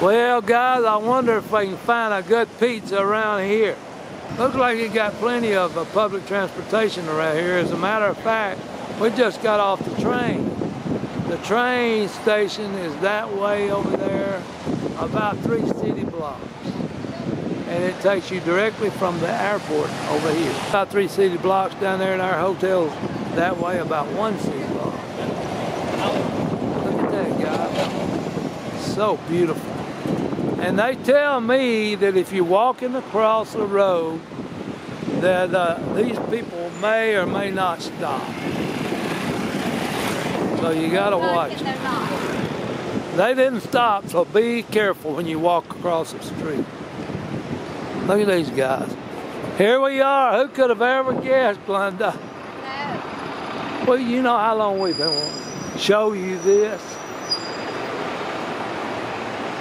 Well, guys, I wonder if I can find a good pizza around here. Looks like you got plenty of uh, public transportation around here. As a matter of fact, we just got off the train. The train station is that way over there, about three city blocks. And it takes you directly from the airport over here. About three city blocks down there in our hotel that way, about one city block. Look at that, guys. So beautiful. And they tell me that if you're walking across the road, that uh, these people may or may not stop. So you gotta watch. They didn't stop, so be careful when you walk across the street. Look at these guys. Here we are. Who could have ever guessed, Glenda? No. Well, you know how long we've been wanting to show you this.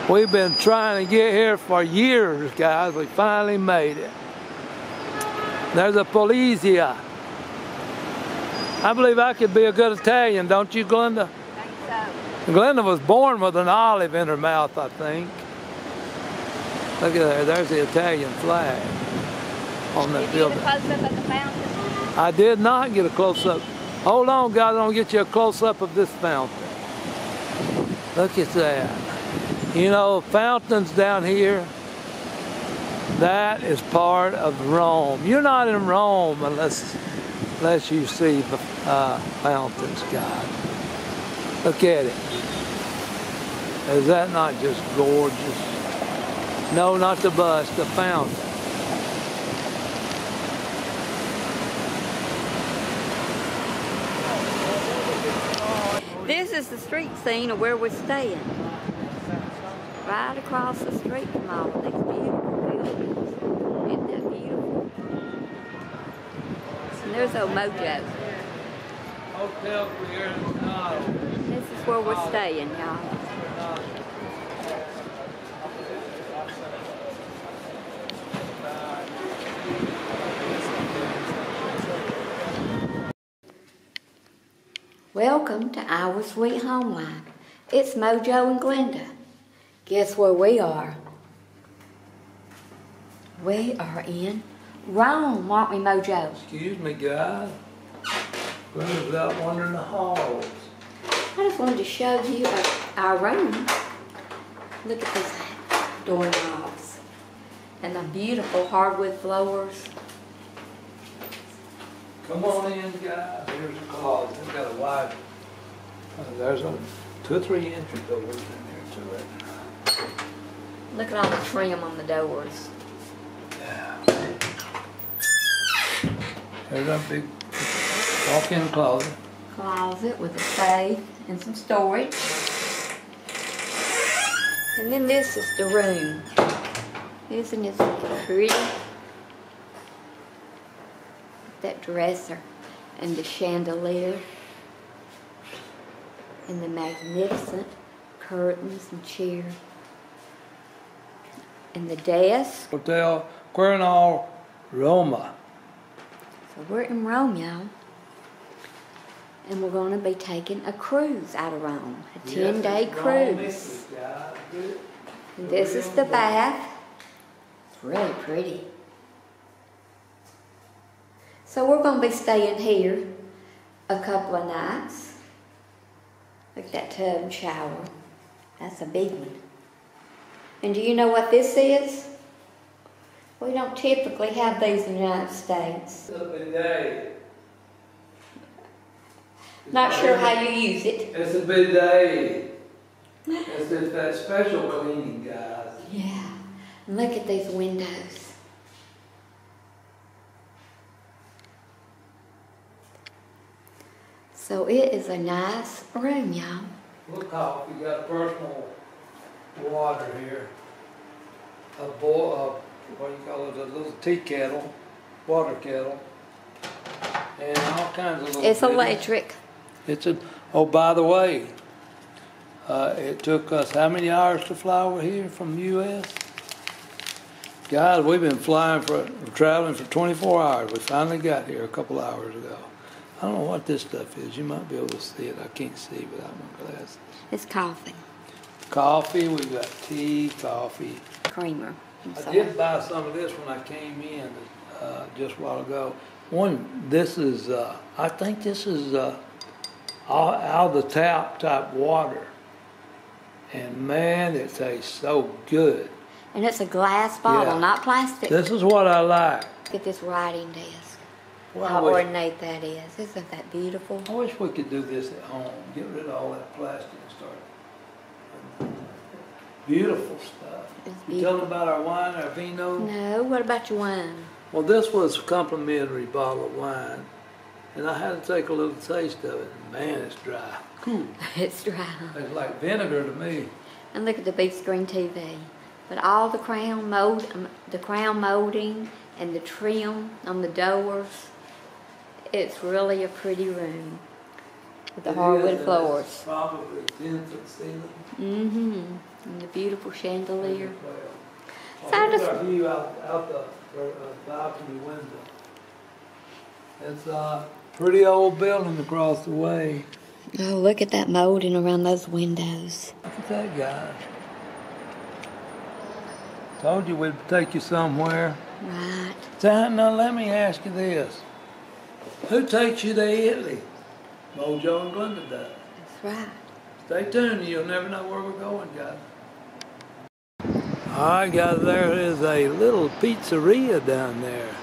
We've been trying to get here for years, guys. We finally made it. There's a Polizia. I believe I could be a good Italian, don't you, Glenda? Think so. Glenda was born with an olive in her mouth, I think. Look at there. There's the Italian flag on that Did you get a building. close up of the fountain? I did not get a close up. Hold on, guys. I'm going to get you a close up of this fountain. Look at that. You know, fountains down here, that is part of Rome. You're not in Rome unless, unless you see the uh, fountains, God. Look at it. Is that not just gorgeous? No, not the bus, the fountain. This is the street scene of where we're staying. Right across the street from all of these beautiful buildings. Isn't that beautiful? And there's old MoeJoe. Hotel. This is where we're staying, y'all. Welcome to Our Sweet Home Life. It's Mojo and Glenda. Guess where we are? We are in Rome, aren't we, MoeJoe? Excuse me, guys. Glenda's out wandering the halls. I just wanted to show you our- room. Look at these doorknobs and the beautiful hardwood floors. Come on in, guys. Here's a closet. It's got a wide. Uh, there's a two or three entry doors in there to it. Look at all the trim on the doors. There's a big walk-in closet. Closet with a safe and some storage. And then this is the room. Isn't it pretty? That dresser and the chandelier and the magnificent curtains and chair and the desk. Hotel Quirinale Roma. So we're in Rome, y'all. And we're going to be taking a cruise out of Rome, a 10 day cruise. And this is the bath. It's really pretty. So we're going to be staying here a couple of nights. Look at that tub and shower. That's a big one. And do you know what this is? We don't typically have these in the United States. It's. Not sure how you use it. It's a bidet. It's just that special cleaning, guys. Yeah. And look at these windows. So it is a nice room, y'all. Look how we got personal water here. A boil, uh, what do you call it, a little tea kettle, water kettle. And all kinds of little. It's goodies. electric. It's a, oh, by the way, uh, it took us how many hours to fly over here from the U.S.? Guys, we've been flying for, traveling for 24 hours. We finally got here a couple hours ago. I don't know what this stuff is. You might be able to see it. I can't see without my glasses. It's coffee. Coffee, we've got tea, coffee. Creamer. I did buy some of this when I came in uh, just a while ago. One, this is, uh, I think this is uh, out out of the tap type water. And man, it tastes so good. And it's a glass bottle, Yeah. not plastic. This is what I like. Look at this writing desk. Well, How I, wish, ornate that is. Isn't that beautiful? I wish we could do this at home. Get rid of all that plastic and start. Beautiful stuff. It's You tell them about our wine, our vino. No, what about your wine? Well, this was a complimentary bottle of wine, and I had to take a little taste of it. Man, it's dry. Cool. It's dry. It's like vinegar to me. And look at the big screen TV. But all the crown mold, um, the crown molding and the trim on the doors, it's really a pretty room with the It is, hardwood and floors. it's Probably ten foot ceiling. Mm-hmm. And the beautiful chandelier. So I just- our view out, out the uh, balcony window. It's a pretty old building across the way. Oh, look at that molding around those windows. Look at that guy. Told you we'd take you somewhere. Right. Now, now let me ask you this. Who takes you to Italy? MoeJoe and Glenda does. That's right. Stay tuned, you'll never know where we're going, guys. All right, guys, there is a little pizzeria down there.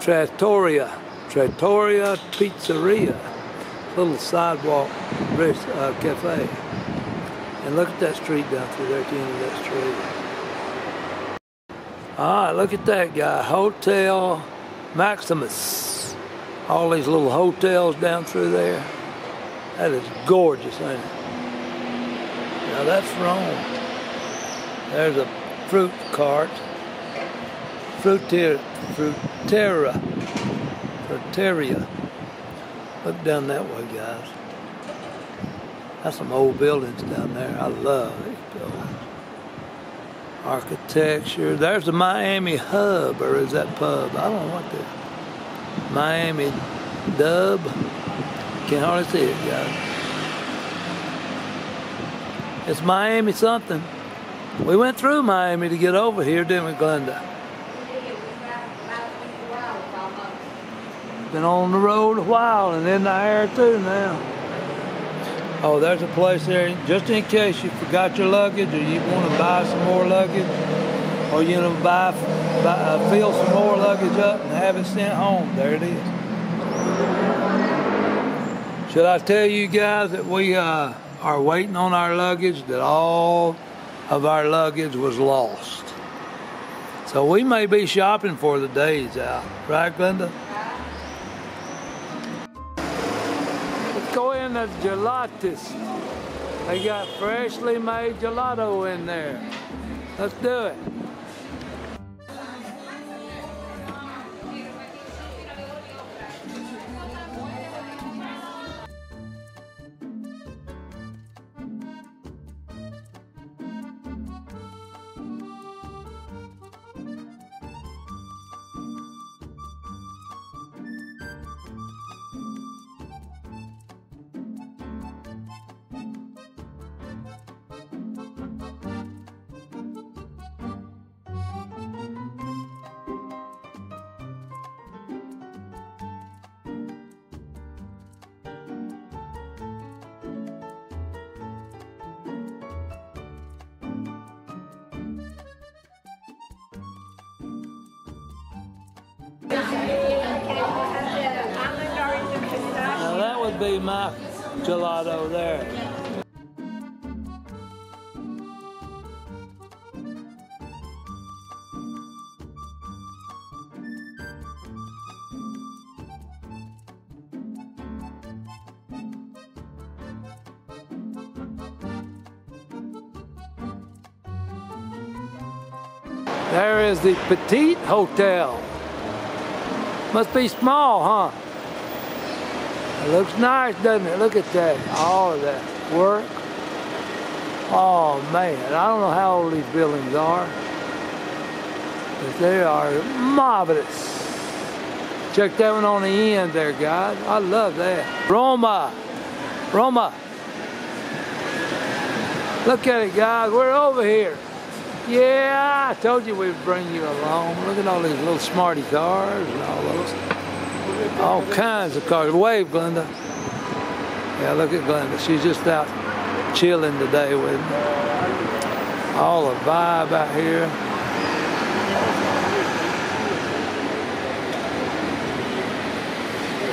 Trattoria, Trattoria Pizzeria, little sidewalk uh, cafe. And look at that street down through there at the end of that street. All right, look at that guy, Hotel Maximus. All these little hotels down through there. That is gorgeous, ain't it? Now that's Rome. There's a fruit cart. Fruiter, Fruterra. Fruteria. Look down that way, guys. That's some old buildings down there. I love these buildings. Architecture. There's the Miami Hub, or is that pub? I don't know what the Miami Dub. Can't hardly see it, guys. It's Miami something. We went through Miami to get over here, didn't we, Glenda? Been on the road a while and in the air too now. Oh, there's a place there, just in case you forgot your luggage or you want to buy some more luggage or you know, buy, buy uh, fill some more luggage up and have it sent home. There it is. Should I tell you guys that we uh, are waiting on our luggage, that all of our luggage was lost? So we may be shopping for the days out. Right, Glenda? Let's go in the gelatis. They got freshly made gelato in there. Let's do it. Be my gelato there. There is the Petite Hotel. Must be small, huh? It looks nice, doesn't it? Look at that. All of that work. Oh, man. I don't know how old these buildings are. But they are marvelous. Check that one on the end there, guys. I love that. Roma. Roma. Look at it, guys. We're over here. Yeah, I told you we'd bring you along. Look at all these little smarty cars and all those. All kinds of cars. Wave, Glenda. Yeah, look at Glenda. She's just out chilling today with. All the vibe out here.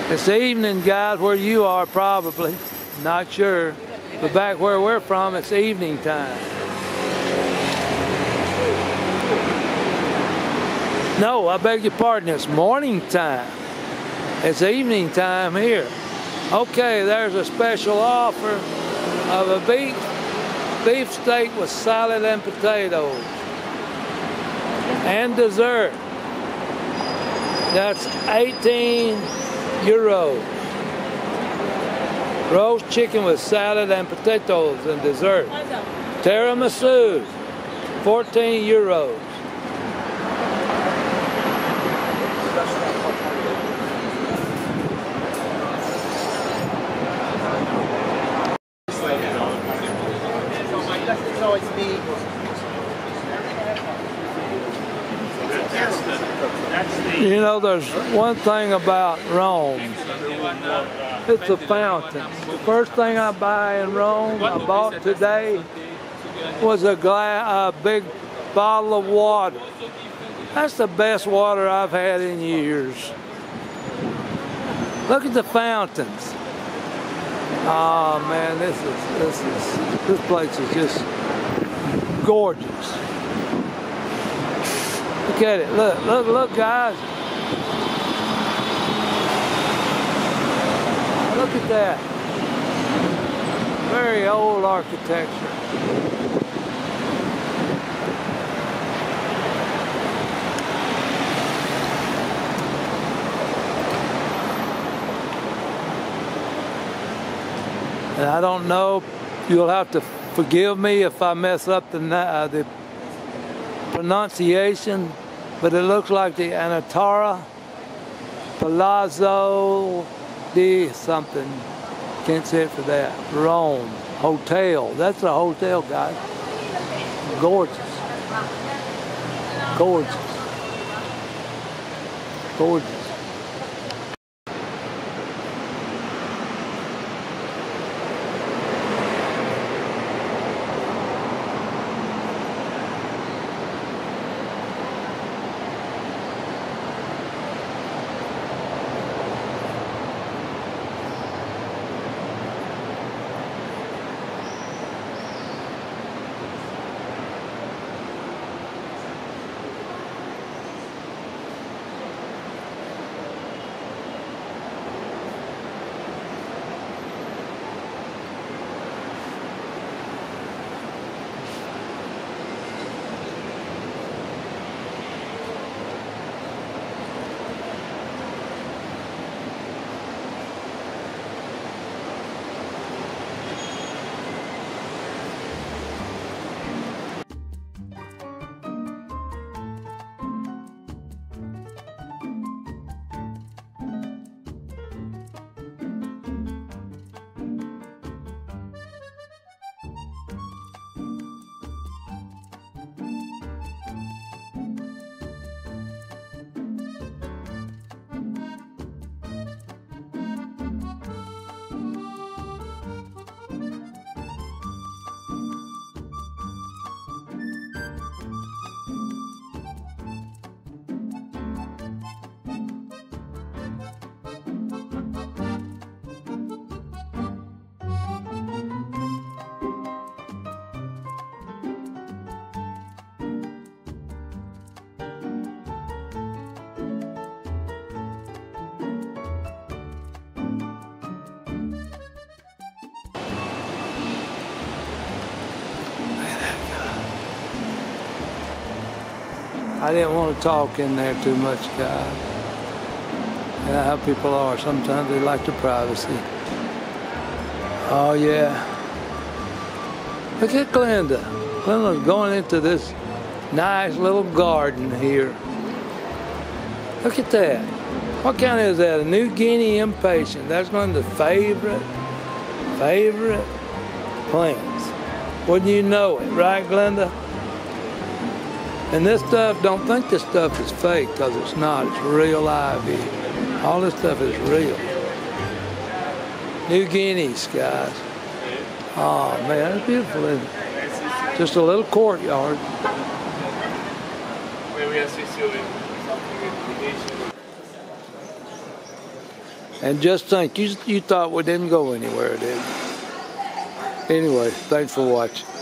It's evening, guys, where you are probably. Not sure. But back where we're from, it's evening time. No, I beg your pardon, it's morning time. It's evening time here. Okay, there's a special offer of a beef, beef steak with salad and potatoes. And dessert. That's 18 euros. Roast chicken with salad and potatoes and dessert. Tiramisu, 14 euros. You know, there's one thing about Rome. It's a fountain. The first thing I buy in Rome, I bought today, was a, glass, a big bottle of water. That's the best water I've had in years. Look at the fountains. Oh man, this is this is this place is just gorgeous. Look at it. Look, look, look, guys. Look at that. Very old architecture. And I don't know, you'll have to forgive me if I mess up the, uh, the pronunciation, but it looks like the Anantara Palazzo di something. Can't say it for that. Rome. Hotel. That's a hotel, guys. Gorgeous. Gorgeous. Gorgeous. I didn't want to talk in there too much, guys. Yeah, how people are. Sometimes they like the privacy. Oh, yeah. Look at Glenda. Glenda's going into this nice little garden here. Look at that. What kind is that? A New Guinea impatient. That's one of the favorite, favorite plants. Wouldn't you know it, right, Glenda? And this stuff, don't think this stuff is fake, because it's not. It's real ivy. All this stuff is real. New Guineas, guys. Oh, man, it's beautiful, isn't it? Just a little courtyard. And just think, you, you thought we didn't go anywhere, did you? Anyway, thanks for watching.